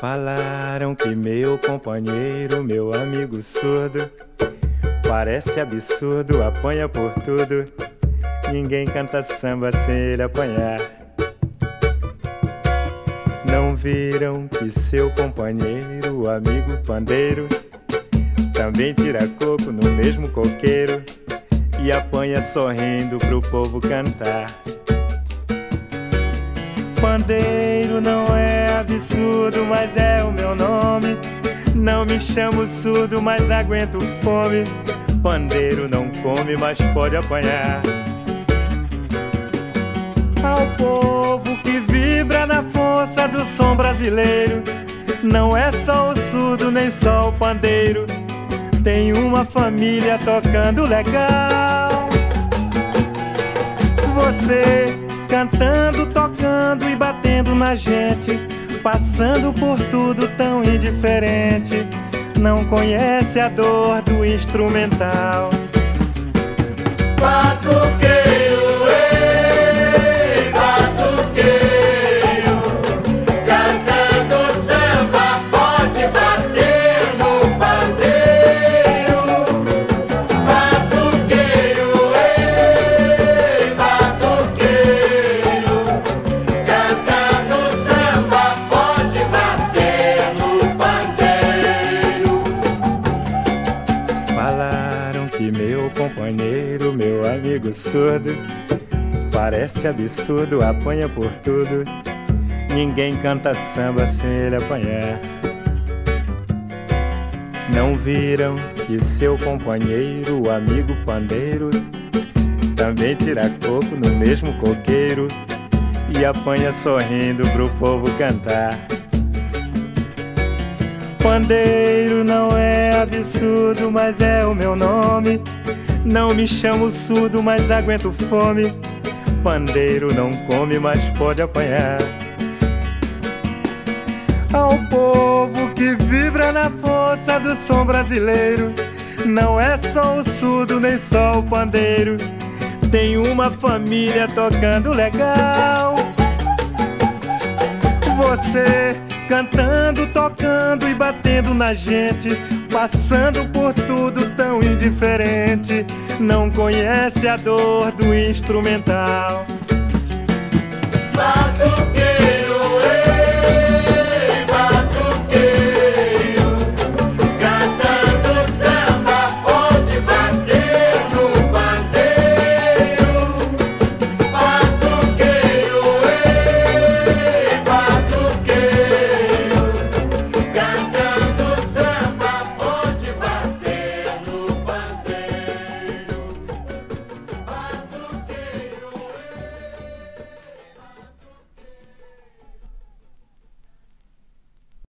Falaram que meu companheiro, meu amigo surdo, parece absurdo, apanha por tudo. Ninguém canta samba sem ele apanhar. Não viram que seu companheiro, amigo pandeiro, também tira coco no mesmo coqueiro e apanha sorrindo pro povo cantar. Pandeiro não é absurdo, mas é o meu nome. Não me chamo surdo, mas aguento fome. Pandeiro não come, mas pode apanhar. Ao povo que vibra na força do som brasileiro, não é só o surdo, nem só o pandeiro. Tem uma família tocando legal. Você cantando, gente, passando por tudo tão indiferente. Não conhece a dor do instrumental. Batuqueiro, Falaram que meu companheiro, meu amigo surdo, parece absurdo, apanha por tudo. Ninguém canta samba sem ele apanhar. Não viram que seu companheiro, o amigo pandeiro, também tira coco no mesmo coqueiro e apanha sorrindo pro povo cantar. Pandeiro não absurdo, mas é o meu nome. Não me chamo surdo, mas aguento fome. Pandeiro não come, mas pode apanhar. Ao povo que vibra na força do som brasileiro, não é só o surdo, nem só o pandeiro. Tem uma família tocando legal. Você cantando, tocando e batendo na gente, passando por tudo tão indiferente. Não conhece a dor do instrumental.